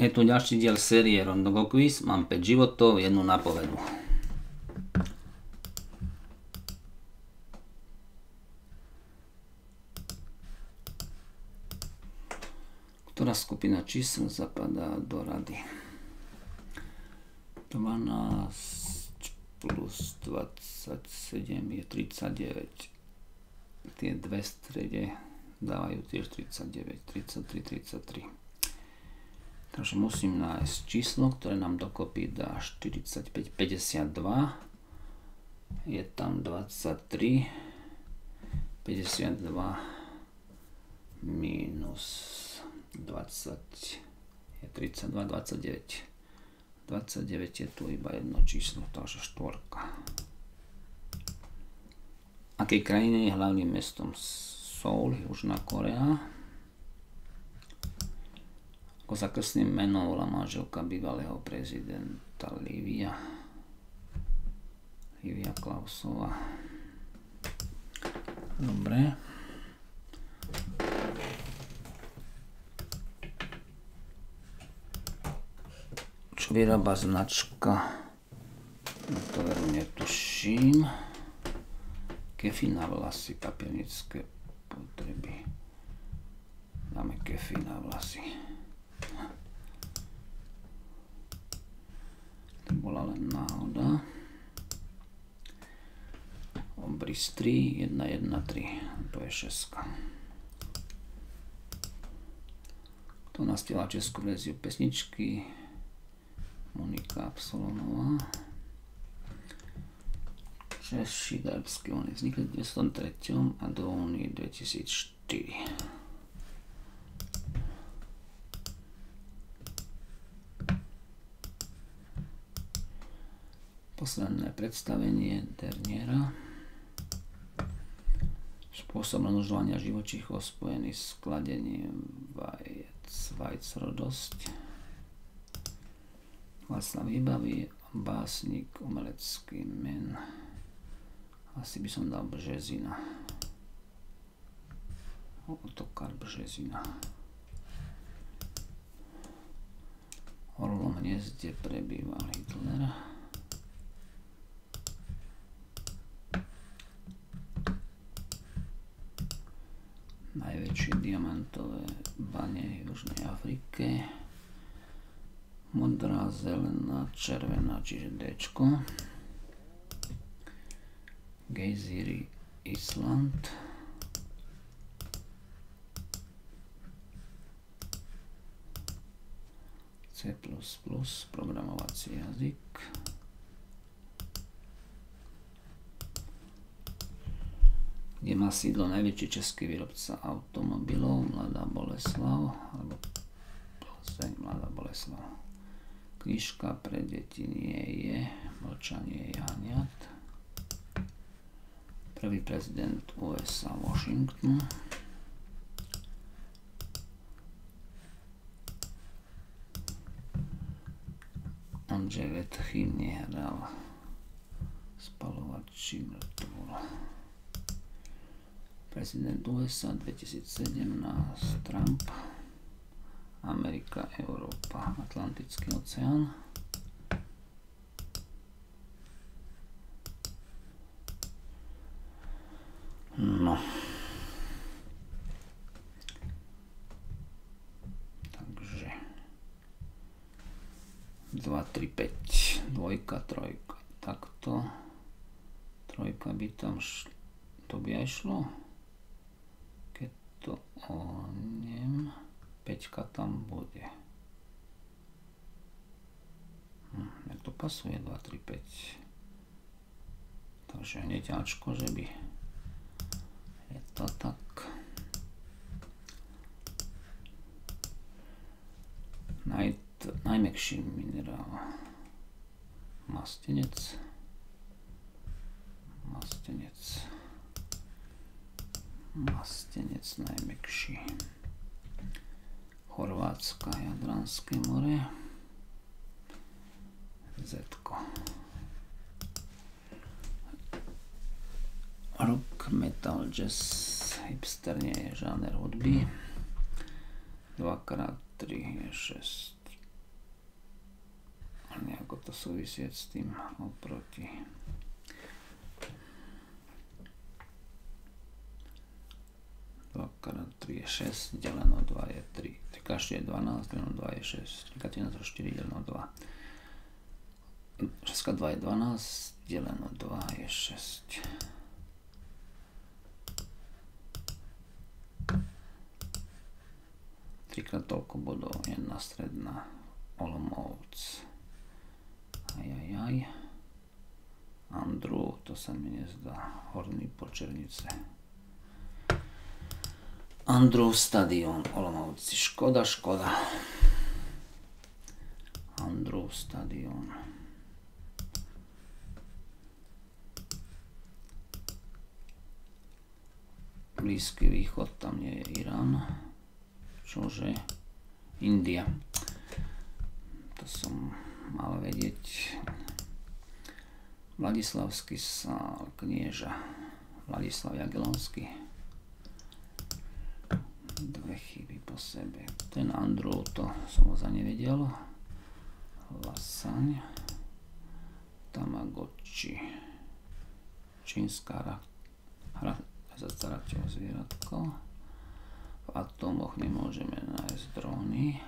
Je tu ďalší diel série Rondogo Quiz. Mám 5 životov, jednu napovedu. Ktorá skupina čísel zapadá do rady? 12 plus 27 je 39. Tie dve strede dávajú tiež 39, 33, 33. Takže musím nájsť číslo, ktoré nám dokopy dá 45, 52. Je tam 23, 52 minus 20 je 32, 29. 29 je tu iba jedno číslo, takže štvorka. Akej krajine je hlavným mestom Seoul, Južná Korea? Ako sa krstným menom volá manželka bývalého prezidenta Livia. Livia Klausova. Dobre. Čo vyrába značka? No to veru netuším. Kefy na vlasy, papiernické potreby. Dáme kefy na vlasy. To bola len náhoda. Obrys 3, 1, 1, 3. To je 6. Kto nastiela českú verziu pesničky? Monika Absolonová. Češi Darbský oni vznikli v 2003 a do Únie 2004. posledné predstavenie Derniera. Spôsob namnožovania živočíchov spojený s kladením vajec, vajcrodosť. Václav výbavy, básnik, umelecký men. Asi by som dal Březina. Otokar Březina. Orlom hniezde prebýval Hitler. Najväčšie diamantové bane v Južnej Afrike. Modrá, zelená, červená, čiže D. Gejzíry Island. C++, programovací jazyk. Kde má sídlo najväčší český výrobca automobilov, Mladá Boleslav, alebo Plzeň, Mladá Boleslav. Knižka pre deti nie je Mlčanie Janiat. Prvý prezident USA Washington. Andrzej Vetchy nehral spalovači mŕtvol prezident USA 2017 Trump Amerika, Európa, Atlantický oceán No. Takže 2, 3, 5, dvojka, trojka, takto. Trojka by tam to by aj šlo to onem, peťka tam bude. Hm, to pasuje 2, 3, 5. Takže hneď Ačko, že by je to tak. Naj, najmekší minerál. Mastenec. Mastenec mastenec najmekší. Chorvátska, Jadranské more. Zetko. Rock, metal, jazz, hipster nie je žáner hudby. 2x3 je 6. to súvisieť s tým oproti. 2 krát 3 je 6, deleno 2 je 3. 3 krát 4 je 12, deleno 2 je 6. 3 krát 1 je 4, deleno 2. 6 krát 2 je 12, deleno 2 je 6. Trikrát toľko bodov, jedna stredná, Olomouc. Ajajaj. Andrew, to sa mi nezdá, Horný Počernice. Androv stadion, Olomouci. Škoda, škoda. Androv stadion. Blízky východ, tam nie je Irán. Čože? India. To som mal vedieť. Vladislavský sál, knieža. Vladislav Jagelonský dve chyby po sebe. Ten Andrew, to som ho za nevedel. Lasaň. Tamagotchi. Čínska hra za starateľ zvieratko. V atomoch nemôžeme nájsť dróny.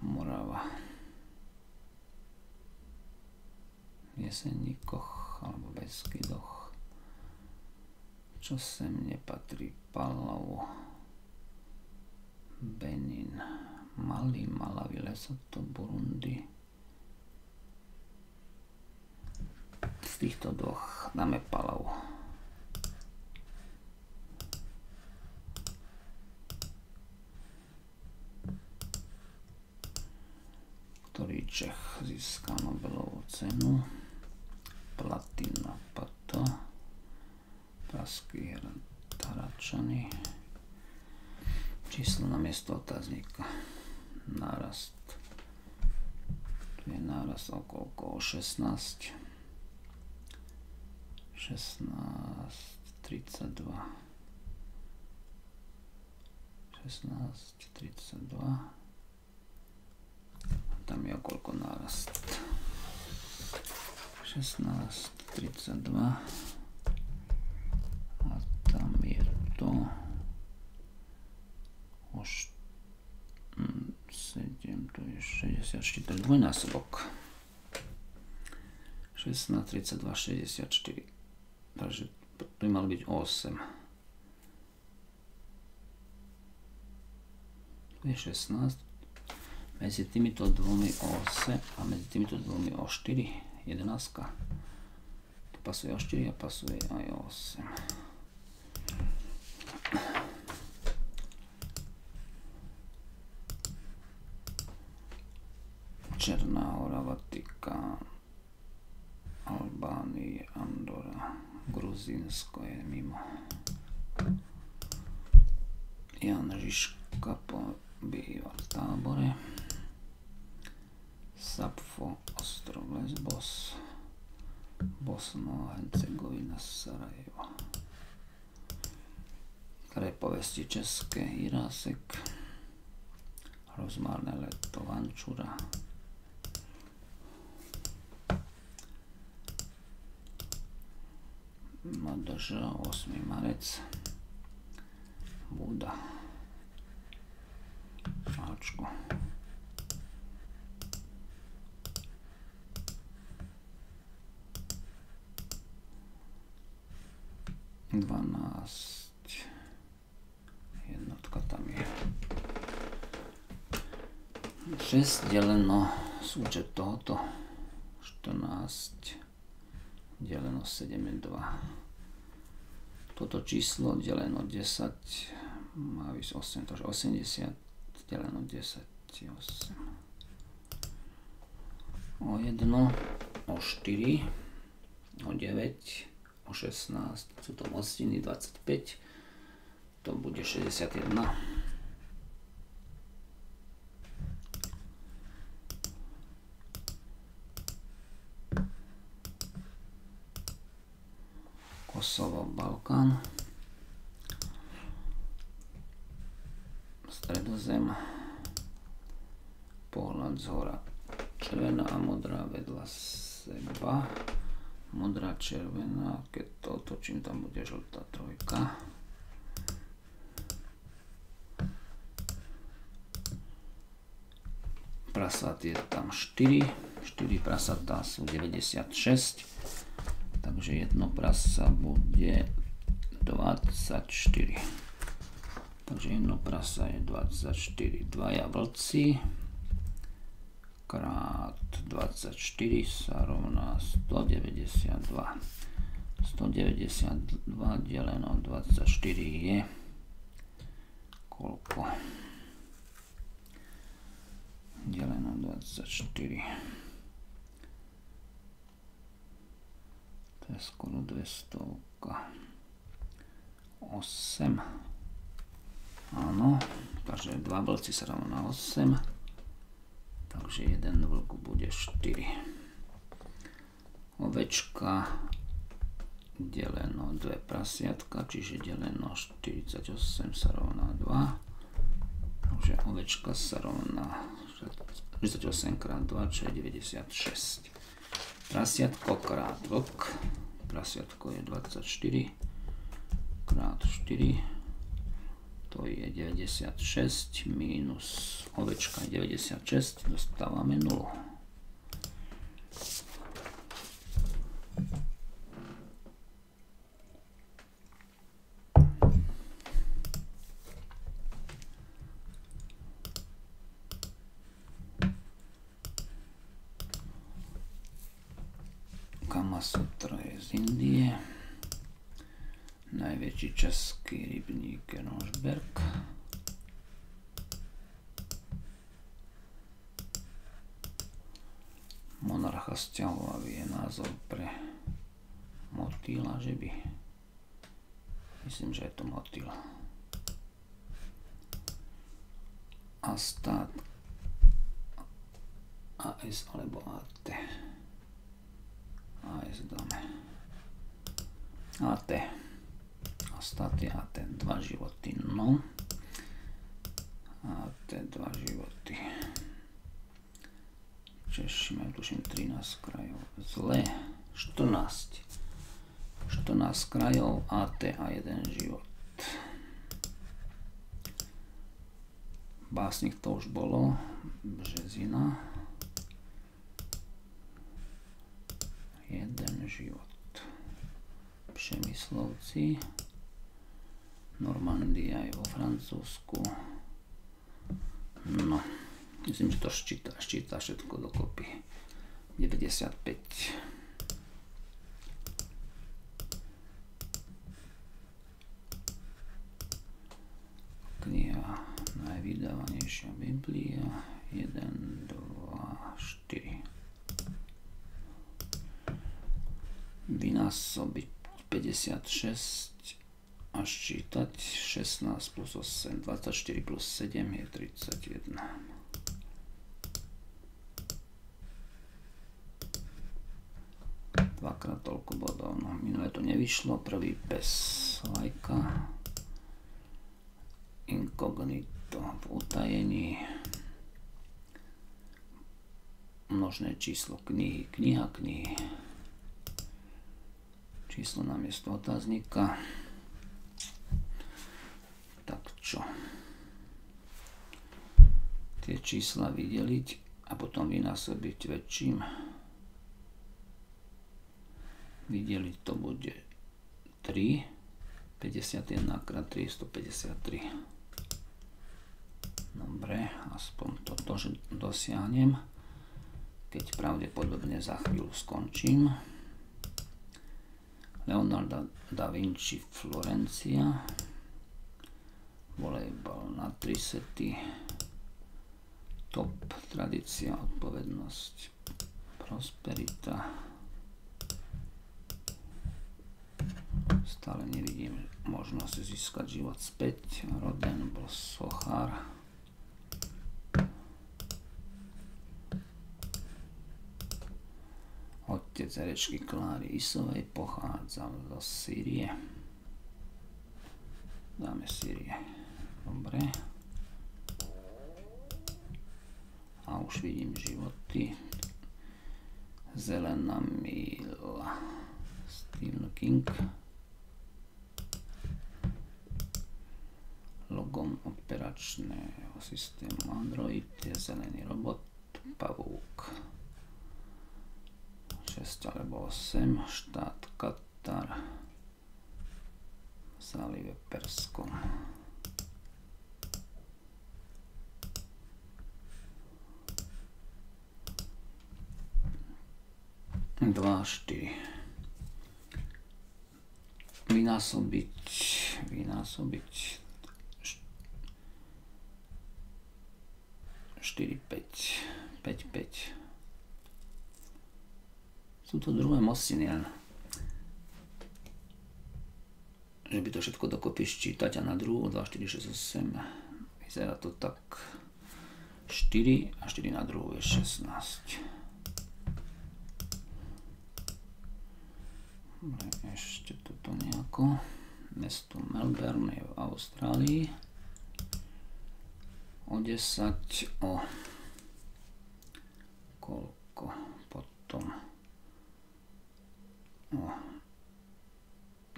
Morava. Jesenníkoch alebo Beskydoch. Čo sem nepatrí? Palau, Benin, Mali, Malawi, Lesotho, Burundi. Z týchto dvoch dáme Palau. ktorý Čech získal Nobelovú cenu. Platina Pato, Praský Taračany, číslo na miesto otáznika, nárast, tu je nárast okolo 16, 16, 32, 16, 32, tam je okolko nárast. 16, 32 a tam je to o 7, to je 64, to je dvojnásobok. 16, 32, 64. Takže to by malo byť 8. Tu je 16. Medzi týmito dvomi o 8 a medzi týmito dvomi o 4 jedenáctka. Tu pasuje o 4 a pasuje aj o 8. Černá hora, Vatikán, Albánie, Andora, Gruzínsko je mimo. Jan Žižka býva v tábore. Sapfo, ostrov Lesbos, Bosno a Hercegovina, Sarajevo. Krepovesti České, Irásek, Rozmárne leto, Vančura, MDŽ 8. marec, Buda, Ačko. 12 jednotka tam je. 6 deleno súčet tohoto. 14 deleno 7 je 2 toto číslo deleno 10 má vysť 8 takže 80 deleno 10 je 8 o 1 o 4 o 9 o 16, sú to mostiny 25, to bude 61. Kosovo, Balkán. zem. Pohľad z hora. Červená a modrá vedľa seba. Modrá, červená. Keď to otočím, tam bude žltá trojka. Prasat je tam 4. 4 prasatá sú 96. Takže jedno prasa bude 24. Takže jedno prasa je 24. Dvaja vlci krát 24 sa rovná 192. 192 deleno 24 je koľko? Deleno 24. To je skoro 200. 8. Áno, takže 2 vlci sa rovná 8. Takže jeden vlk bude 4. Ovečka deleno 2 prasiatka, čiže deleno 48 sa rovná 2. Takže ovečka sa rovná 48 krát 2, čo je 96. Prasiatko krát vlk. Prasiatko je 24 krát 4 to je 96 minus ovečka 96 dostávame 0 Kamasutra je z Indie najväčší český rybník je Nožberg. Sťahovavý je názov pre motýla, že by myslím, že je to motýl. Astát AS alebo AT. AS dáme. AT státy a ten dva životy. No. A ten dva životy. Češi majú tuším 13 krajov. Zle. 14. 14 krajov AT a jeden život. Básnik to už bolo. Březina. Jeden život. Přemyslovci. Normandii aj vo Francúzsku. No, myslím, že to ščíta, ščíta všetko dokopy. 95. Kniha najvydávanejšia Biblia 1, 2, 4. Vynásobiť 56 a ščítať 16 plus 8, 24 plus 7 je 31. Dvakrát toľko bodov, no minulé to nevyšlo, prvý pes lajka, inkognito v utajení, množné číslo knihy, kniha knihy, číslo na miesto otáznika, čo? Tie čísla vydeliť a potom vynásobiť väčším. Vydeliť to bude 3. 51 krát 3 153. Dobre, aspoň toto že dosiahnem, keď pravdepodobne za chvíľu skončím. Leonardo da Vinci Florencia volejbal na 3 sety, top, tradícia, odpovednosť, prosperita. Stále nevidím možnosť získať život späť. Roden bol sochár. Otec rečky Kláry Isovej pochádzal zo Sýrie. Dáme Sýrie. Dobre. už vidím životy. Zelená míla. Stephen King. Operačného systému Android je zelený robot, pavúk. 6 alebo 8, štát Katar, zálive Perskom. Dva, štyri. Vynásobiť, vynásobiť 4, 5, 5, 5. Sú to druhé mostiny, že by to všetko dokopy ščítať a na druhú 2, 4, 6, 8 vyzerá to tak. 4 a 4 na druhú je 16 Dobre, ešte toto nejako. Mesto Melbourne je v Austrálii o 10 o koľko potom?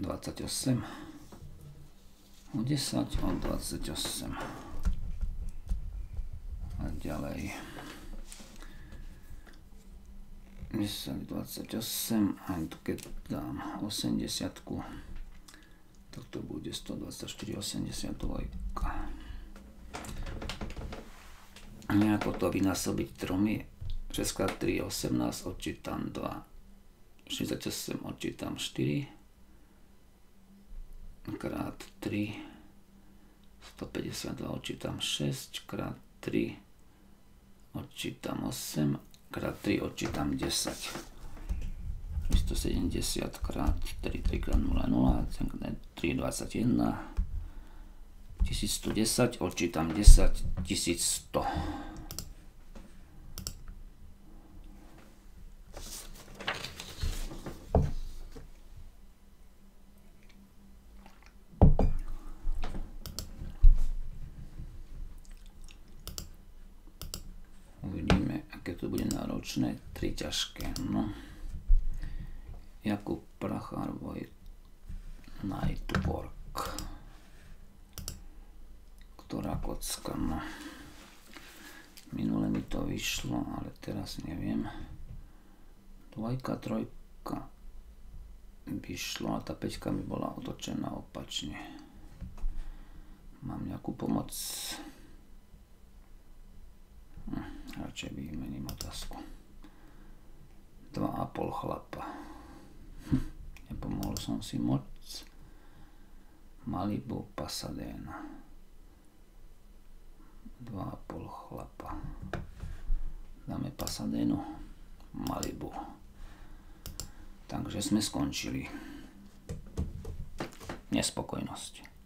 28 o 10 o 28 a ďalej. 10, 28 a keď dám 80 tak to bude 124, 82 nejako to vynásobiť tromi 6x3 18 odčítam 2 68 odčítam 4 krát 3 152 odčítam 6 krát 3 odčítam 8 krát 3 odčítam 10 370 krát 3 3 krát 0 0 3 21 1110 odčítam 10 1100 náročné, tri ťažké. No. Jakub Prachar Voj Nightwork. Ktorá kocka, no. Minule mi to vyšlo, ale teraz neviem. Dvojka, trojka vyšlo a tá peťka mi bola otočená opačne. Mám nejakú pomoc. Radšej vymením otázku. Dva a pol chlapa. Hm, nepomohol som si moc. Malibu Pasadena. Dva a pol chlapa. Dáme Pasadenu. Malibu. Takže sme skončili. Nespokojnosť.